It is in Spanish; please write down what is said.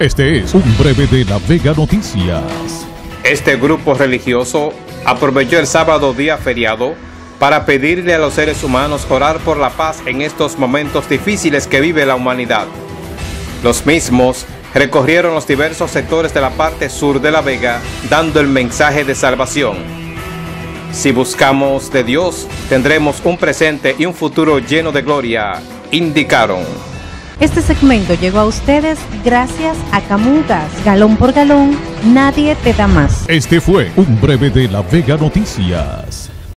Este es un breve de La Vega Noticias. Este grupo religioso aprovechó el sábado día feriado para pedirle a los seres humanos orar por la paz en estos momentos difíciles que vive la humanidad. Los mismos recorrieron los diversos sectores de la parte sur de La Vega dando el mensaje de salvación. Si buscamos de Dios, tendremos un presente y un futuro lleno de gloria, indicaron. Este segmento llegó a ustedes gracias a Camugas, galón por galón, nadie te da más. Este fue un breve de La Vega Noticias.